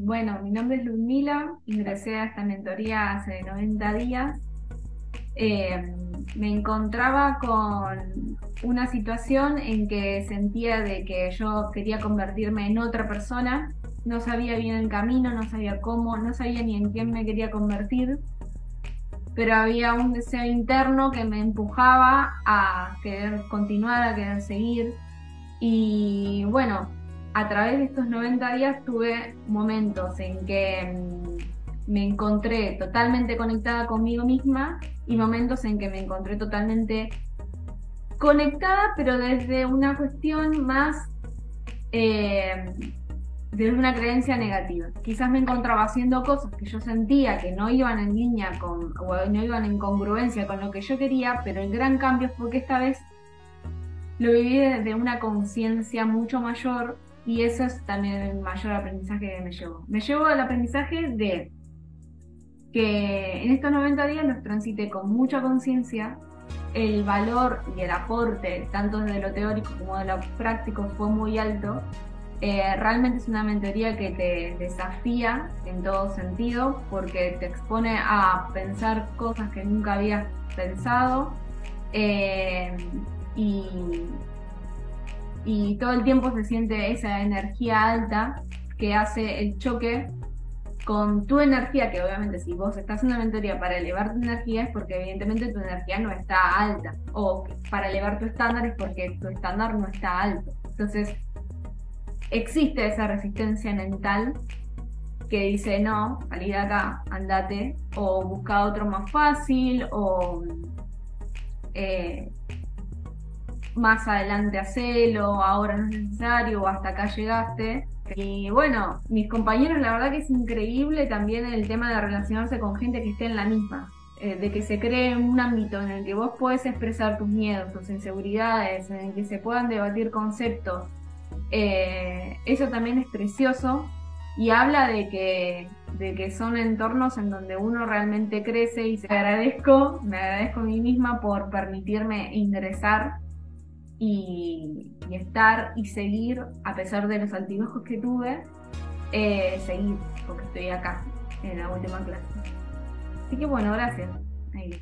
Bueno, mi nombre es Ludmila, ingresé a esta mentoría hace 90 días. Eh, me encontraba con una situación en que sentía de que yo quería convertirme en otra persona, no sabía bien el camino, no sabía cómo, no sabía ni en quién me quería convertir, pero había un deseo interno que me empujaba a querer continuar, a querer seguir. Y bueno, a través de estos 90 días tuve momentos en que mm, me encontré totalmente conectada conmigo misma y momentos en que me encontré totalmente conectada, pero desde una cuestión más, eh, desde una creencia negativa. Quizás me encontraba haciendo cosas que yo sentía que no iban en línea con, o no iban en congruencia con lo que yo quería, pero el gran cambio fue que esta vez lo viví desde una conciencia mucho mayor y eso es también el mayor aprendizaje que me llevo. Me llevo al aprendizaje de que en estos 90 días los transité con mucha conciencia, el valor y el aporte, tanto de lo teórico como de lo práctico, fue muy alto. Eh, realmente es una mentoría que te desafía en todo sentido porque te expone a pensar cosas que nunca habías pensado eh, y todo el tiempo se siente esa energía alta que hace el choque con tu energía, que obviamente si vos estás en una mentoría para elevar tu energía es porque evidentemente tu energía no está alta, o para elevar tu estándar es porque tu estándar no está alto. Entonces, existe esa resistencia mental que dice, no, salí de acá, andate, o busca otro más fácil, o eh, más adelante hacelo, ahora no es necesario, o hasta acá llegaste. Y bueno, mis compañeros, la verdad que es increíble también el tema de relacionarse con gente que esté en la misma, eh, de que se cree un ámbito en el que vos puedes expresar tus miedos, tus inseguridades, en el que se puedan debatir conceptos. Eh, eso también es precioso y habla de que, de que son entornos en donde uno realmente crece y se agradezco, me agradezco a mí misma por permitirme ingresar y, estar y seguir, a pesar de los altibajos que tuve, eh, seguir, porque estoy acá en la última clase. Así que bueno, gracias. Ahí.